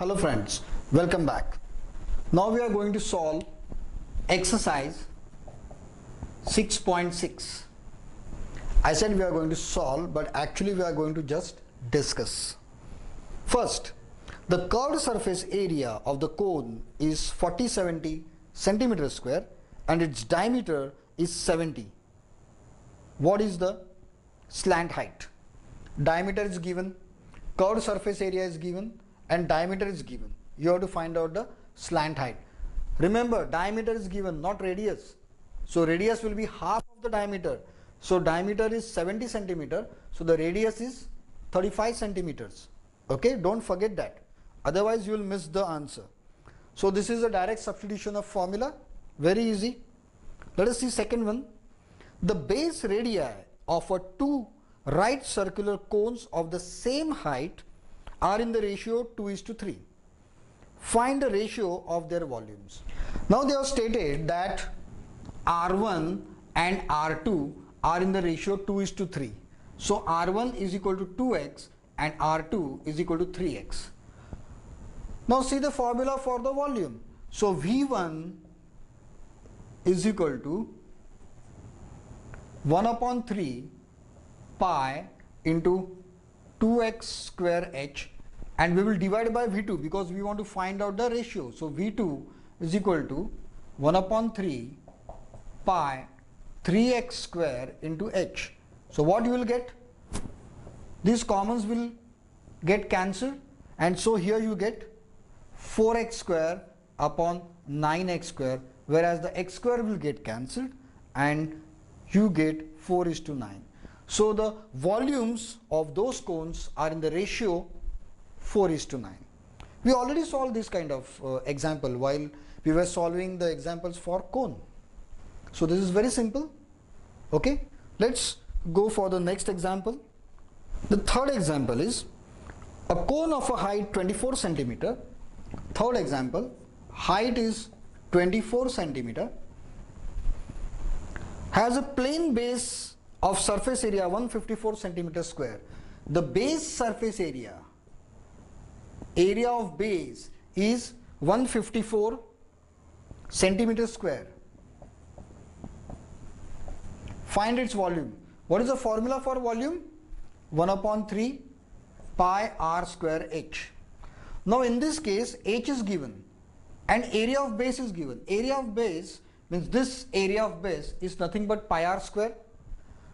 Hello friends, welcome back. Now we are going to solve exercise 6.6. I said we are going to solve but actually we are going to just discuss. First, the curved surface area of the cone is 4070 centimeter square and its diameter is 70. What is the slant height? Diameter is given, curved surface area is given and diameter is given. You have to find out the slant height. Remember diameter is given not radius. So radius will be half of the diameter. So diameter is 70 centimeter. So the radius is 35 centimeters. Okay, don't forget that. Otherwise you will miss the answer. So this is a direct substitution of formula. Very easy. Let us see second one. The base radii of a two right circular cones of the same height are in the ratio 2 is to 3. Find the ratio of their volumes. Now they have stated that R1 and R2 are in the ratio 2 is to 3. So R1 is equal to 2x and R2 is equal to 3x. Now see the formula for the volume. So V1 is equal to 1 upon 3 pi into 2x square h and we will divide by V2 because we want to find out the ratio. So V2 is equal to 1 upon 3 pi 3x square into h. So what you will get? These commons will get cancelled and so here you get 4x square upon 9x square whereas the x square will get cancelled and you get 4 is to 9. So the volumes of those cones are in the ratio 4 is to 9. We already solved this kind of uh, example while we were solving the examples for cone. So this is very simple. Okay. Let's go for the next example. The third example is a cone of a height 24 centimeter. Third example, height is 24 centimeter has a plane base of surface area 154 centimeter square. The base surface area, area of base is 154 centimeter square. Find its volume. What is the formula for volume? 1 upon 3 pi r square h. Now in this case h is given and area of base is given. Area of base means this area of base is nothing but pi r square.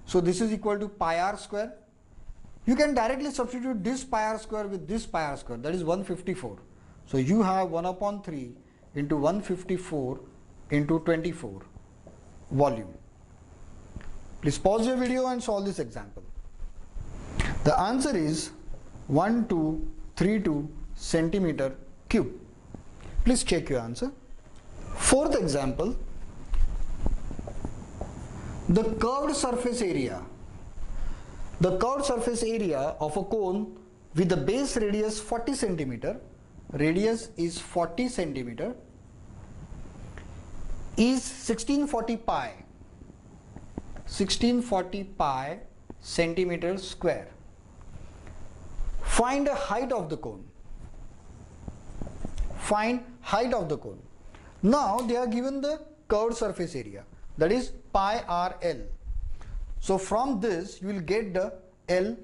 So this is equal to pi r square. You can directly substitute this pi r square with this pi r square that is 154. So you have 1 upon 3 into 154 into 24 volume. Please pause your video and solve this example. The answer is 1232 centimeter cube. Please check your answer. Fourth example, the curved surface area. The curved surface area of a cone with the base radius 40 centimeter, radius is 40 centimeter, is 1640 pi, 1640 pi centimeter square. Find the height of the cone. Find height of the cone. Now they are given the curved surface area that is pi r l. So from this you will get the L.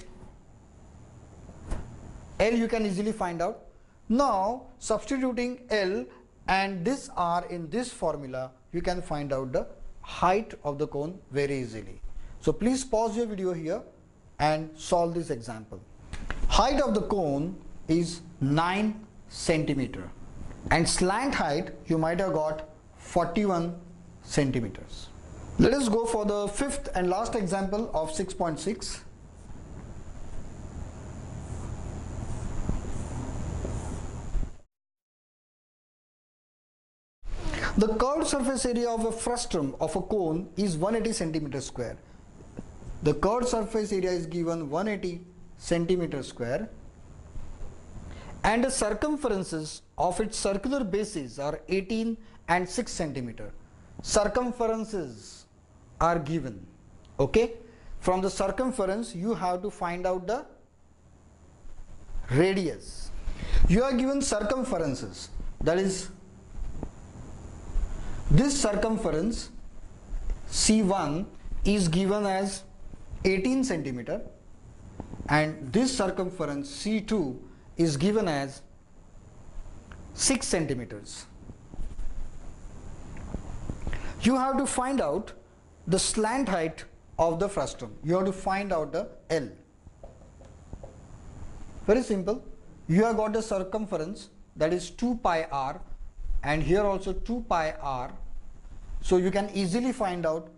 L you can easily find out. Now substituting L and this R in this formula you can find out the height of the cone very easily. So please pause your video here and solve this example. Height of the cone is 9 centimeter and slant height you might have got 41 centimeters. Let us go for the fifth and last example of 6.6. The curved surface area of a frustum of a cone is 180 centimeter square. The curved surface area is given 180 centimeter square and the circumferences of its circular bases are 18 and 6 centimeter. Circumferences are given. Okay. From the circumference you have to find out the radius. you are given circumferences that is this circumference C1 is given as 18 centimeter and this circumference C2 is given as 6 centimeters. You have to find out the slant height of the frustum. You have to find out the L. Very simple. You have got the circumference that is 2 pi r and here also 2 pi r. So you can easily find out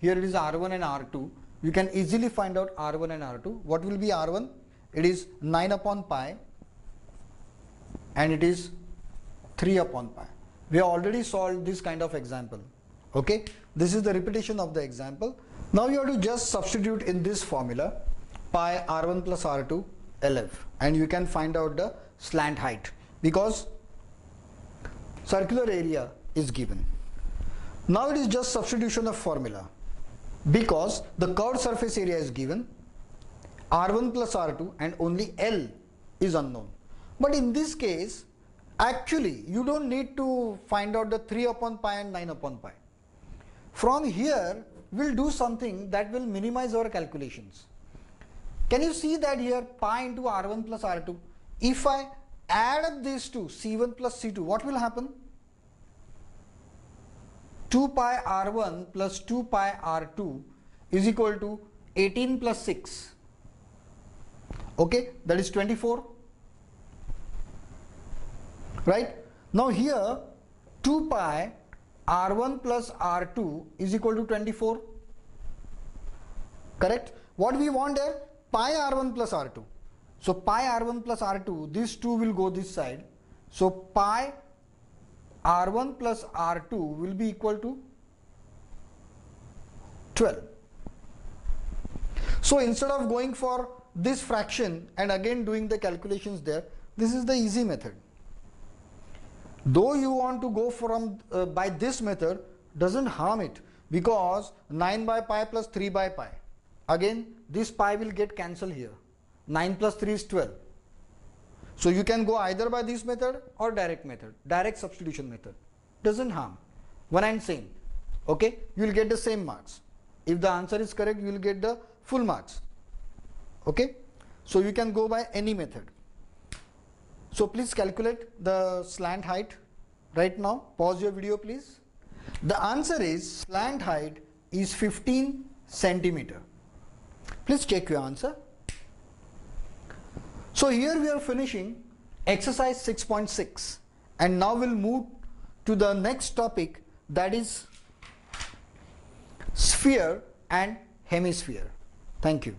here it is r1 and r2 you can easily find out R1 and R2. What will be R1? It is 9 upon pi and it is 3 upon pi. We already solved this kind of example. Okay, this is the repetition of the example. Now you have to just substitute in this formula pi R1 plus R2 LF and you can find out the slant height because circular area is given. Now it is just substitution of formula because the curved surface area is given r1 plus r2 and only L is unknown. But in this case actually you don't need to find out the 3 upon pi and 9 upon pi. From here we'll do something that will minimize our calculations. Can you see that here pi into r1 plus r2 if I add up these two c1 plus c2 what will happen? 2 pi r1 plus 2 pi r2 is equal to 18 plus 6 okay that is 24 right now here 2 pi r1 plus r2 is equal to 24 correct what we want there? pi r1 plus r2 so pi r1 plus r2 these two will go this side so pi R1 plus R2 will be equal to 12. So instead of going for this fraction and again doing the calculations there, this is the easy method. Though you want to go from uh, by this method doesn't harm it because 9 by pi plus 3 by pi. Again this pi will get cancelled here. 9 plus 3 is 12. So you can go either by this method or direct method, direct substitution method. Doesn't harm. One and same. Okay, you will get the same marks. If the answer is correct, you will get the full marks. Okay, so you can go by any method. So please calculate the slant height right now. Pause your video please. The answer is slant height is 15 centimeter. Please check your answer. So here we are finishing exercise 6.6 and now we'll move to the next topic that is sphere and hemisphere. Thank you.